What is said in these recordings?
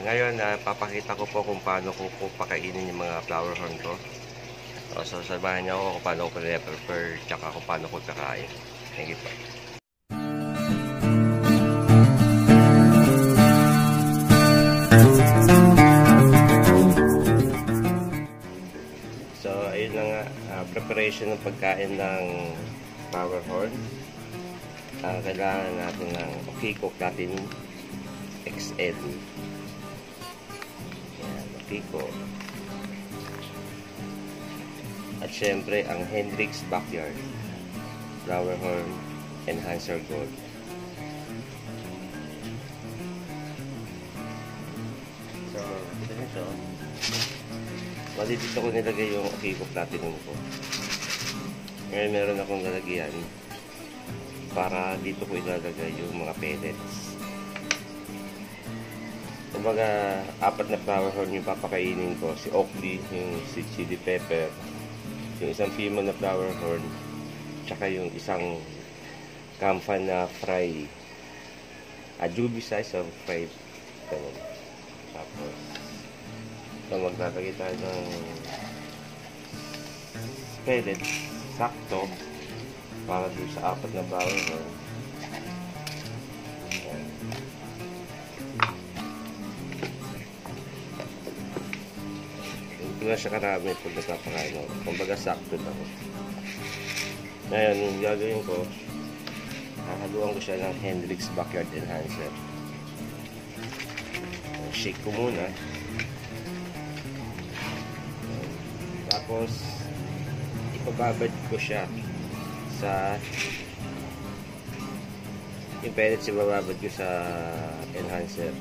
ngayon, ah, papakita ko po kung paano ko po pakainin yung mga flower horn ko. O, so, sabahan niyo ako kung paano ko prepare tsaka kung paano ko kakain. Thank you po. So, ayun na nga, ah, preparation ng pagkain ng flower horn. Ah, kailangan natin ng okay cook natin XL. Cook. At syempre, ang Hendrix Backyard Flower Horn Enhancer Gold. So, ito nito. Bali dito ko nilagay yung cook natin ko. Ngayon meron akong lalagyan para dito ko ilalagay yung mga pellets. Kumbaga, apat na flower horn yung papakainin ko. Si Oakley, yung si chili pepper, yung isang female na flower horn, tsaka yung isang kampan na fry. A juby size of fry. Ganun. Tapos, so maglalagay tayo ng pellets, sakto, para doon sa apat na flower horn. Na siya karami pag nagpapakain ako. Kumbaga sakto lang. Ngayon, yung gagawin ko, hahaluan ko siya ng Hendrix Backyard Enhancer. Shake ko muna. Tapos, ipababad ko siya sa yung pellets ibababad ko sa enhancer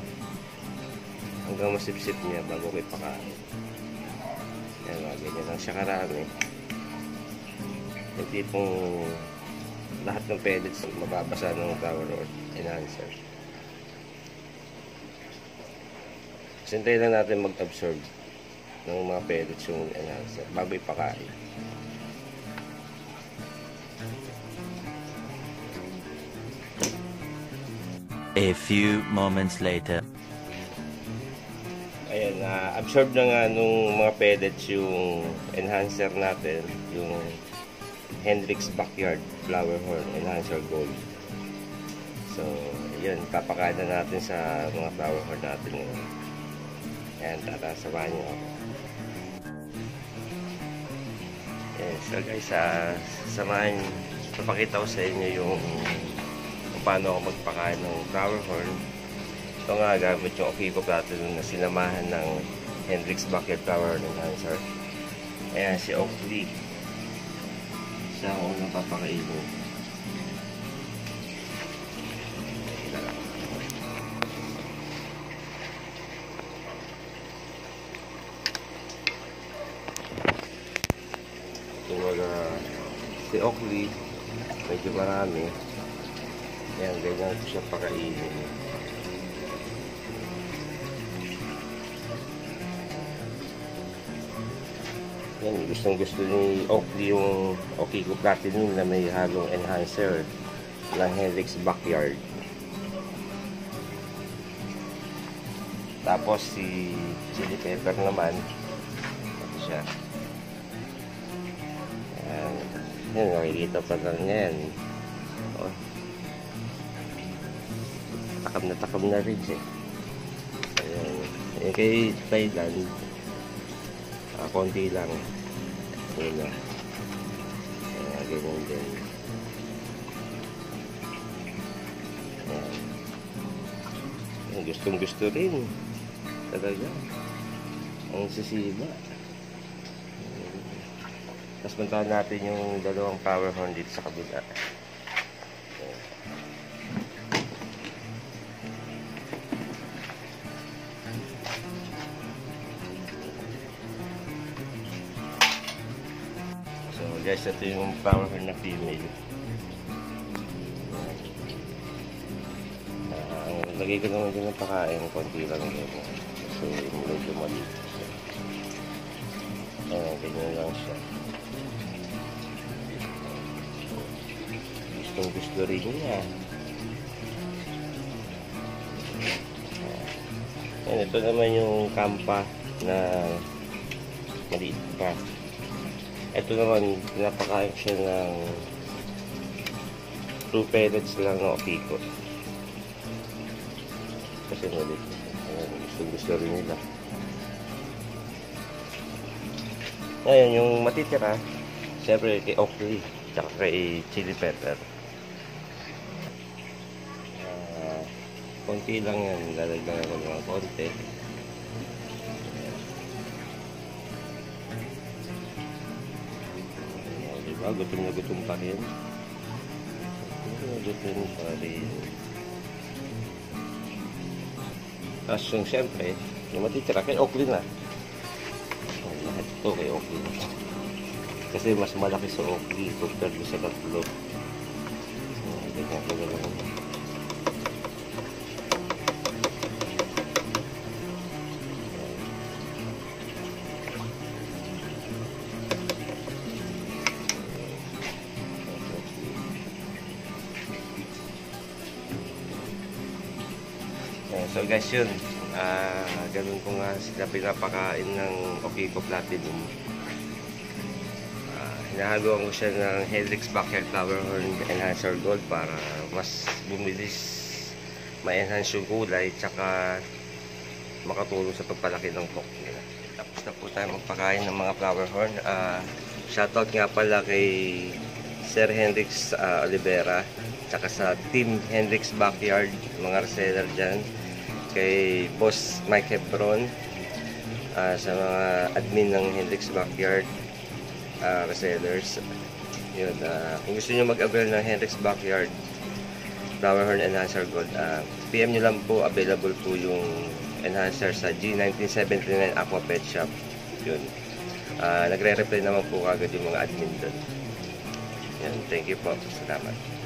hanggang masipsip niya bago ko ipakain. Yan mga ganyan lang siya karami. Yung tipong lahat ng pellets mababasa ng flower or enhancer. Sintay lang natin mag-absorb ng mga pellets yung enhancer bago ipakain. A few moments later. Ayan, na absorb na nga nung mga pellets yung enhancer natin, yung Hendrix Backyard Flower Horn Enhancer Gold. So, yun, papakain na natin sa mga flower horn natin ngayon. Ayan, tara, samahan niyo ako. Ayan, so guys, uh, samahan, papakita ko sa inyo yung kung paano ako magpakain ng flower horn. Ito nga, gamit yung Okibo Platinum na sinamahan ng Hendrix Bucket Horn Enhancer. Ayan, si Oakley. Siya ang unang papakainin. Kumbaga, si Oakley, medyo marami. Ayan, ganyan ko siya pakainin. Yan, gustong gusto ni Oakley yung Okiko Platinum na may halong enhancer ng Helix Backyard. Tapos si Chili Pepper naman. Ito siya. Yan. Yan, nakikita pa lang yan. Oh. Takam na takam na rin siya. Ayan. Yung kay Thailand, Ah, konti lang. Wala. Kaya ganyan din. Ayan. Ayan, gustong gusto rin. Talaga. Ang sisiba. Tapos puntahan natin yung dalawang power horn dito sa kabila. Guys, ito yung horn na female. Ang lagay ko naman din ng pakain, konti lang din. Kasi medyo maliit. Ayan, ganyan lang siya. Gustong gusto rin niya. Yan, ito naman yung kampa na maliit pa. Ito naman, pinapakain siya ng 2 pellets lang na okikot. Kasi maliit. Ayan, gusto, gusto rin nila. Ngayon, yung matitira, siyempre kay Oakley, tsaka kay Chili Pepper. Ah, konti lang yan, lalagyan ko ng konti. Diba? Gutom na gutom pa rin. Gutom na gutom pa rin. Tapos yung siyempre, yung matitira kay Oakley na. Oh, lahat ito kay Oakley na. Kasi mas malaki sa Oakley compared sa tatlo. So, so guys yun, ah ganun ko nga sila pinapakain ng Okiko Platinum. Ah, hinahaluan ko siya ng Helix Backyard Flower Horn Enhancer Gold para mas bumilis, ma-enhance yung kulay, tsaka makatulong sa pagpalaki ng pok nila. Tapos na po tayo magpakain ng mga flower horn. Ah, shoutout nga pala kay Sir Hendrix ah, Olivera, tsaka sa Team Hendrix Backyard, mga reseller dyan kay Boss Mike Hebron ah, sa mga admin ng Hendrix Backyard uh, resellers yun, ah, kung gusto nyo mag-avail ng Hendrix Backyard Flower Horn Enhancer Gold ah, PM nyo lang po, available po yung enhancer sa G1979 Aqua Pet Shop. Yun. Ah, nagre-reply naman po kagad yung mga admin doon. Yan, thank you po, salamat